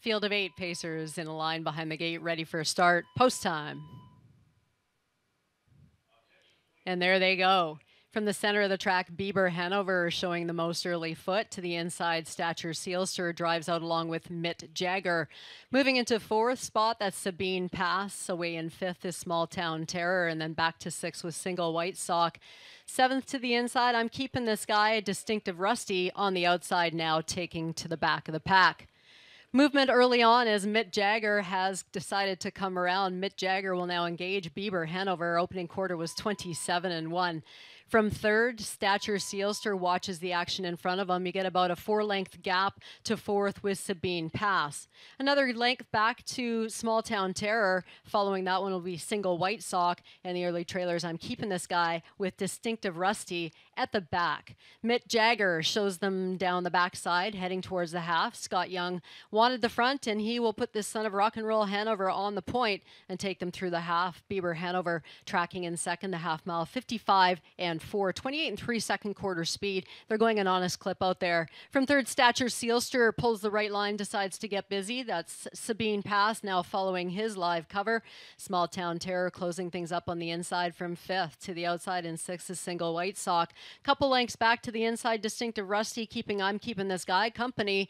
Field of eight Pacers in a line behind the gate, ready for a start. Post time. And there they go. From the center of the track, Bieber Hanover showing the most early foot to the inside. Stature Sealster drives out along with Mitt Jagger. Moving into fourth spot, that's Sabine Pass. Away in fifth is Small Town Terror, and then back to sixth with Single White Sock. Seventh to the inside, I'm keeping this guy, Distinctive Rusty, on the outside now, taking to the back of the pack. Movement early on as Mitt Jagger has decided to come around. Mitt Jagger will now engage Bieber Hanover. Opening quarter was 27 and 1. From third, Stature Sealster watches the action in front of him. You get about a four length gap to fourth with Sabine Pass. Another length back to Small Town Terror. Following that one will be Single White Sock and the early trailers. I'm keeping this guy with Distinctive Rusty at the back. Mitt Jagger shows them down the backside, heading towards the half. Scott Young wanted the front, and he will put this son of Rocknroll Hanover on the point and take them through the half. Bieber Hanover tracking in second, the half mile 55 and and four, 28 and three second quarter speed. They're going an honest clip out there. From third, Stature Sealster pulls the right line, decides to get busy. That's Sabine Pass now following his live cover. Small Town Terror closing things up on the inside from fifth to the outside in sixth is Single White Sock. Couple lengths back to the inside, Distinctive Rusty keeping I'm keeping this guy company.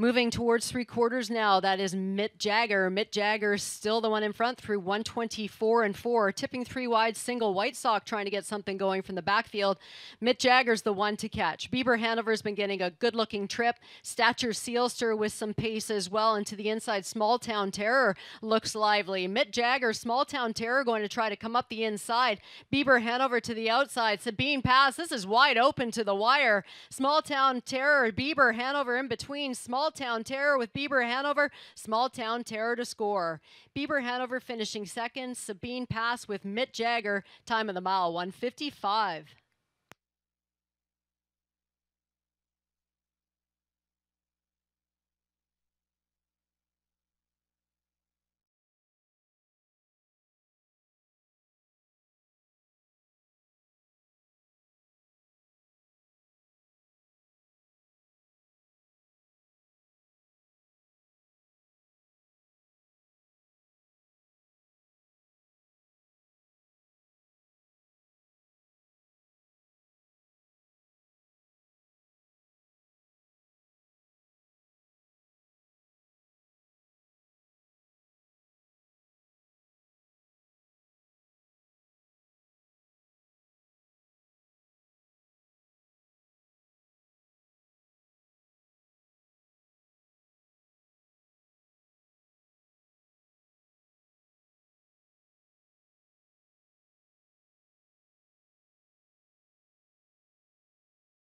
Moving towards three quarters now, that is Mitt Jagger. Mitt Jagger still the one in front through 124 and four, tipping three wide, single White Sock trying to get something going from the backfield. Mitt Jagger's the one to catch. Bieber Hanover's been getting a good looking trip. Stature Sealster with some pace as well. And to the inside, Small Town Terror looks lively. Mitt Jagger, Small Town Terror going to try to come up the inside. Bieber Hanover to the outside. Sabine Pass. This is wide open to the wire. Small Town Terror, Bieber Hanover in between. Small Small Town Terror with Bieber Hanover. Small Town Terror to score. Bieber Hanover finishing second. Sabine Pass with Mitt Jagger. Time of the mile 155.